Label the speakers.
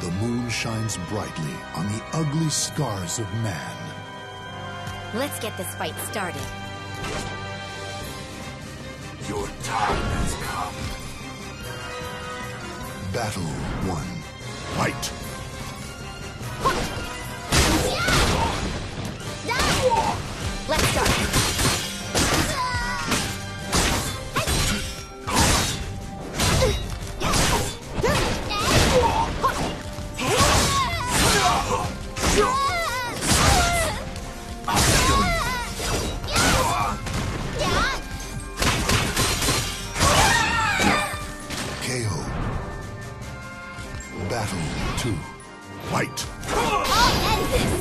Speaker 1: the moon shines brightly on the ugly scars of man.
Speaker 2: Let's get this fight started.
Speaker 3: Your time has come.
Speaker 1: Battle 1. Battle two. Fight!
Speaker 2: I'll end this.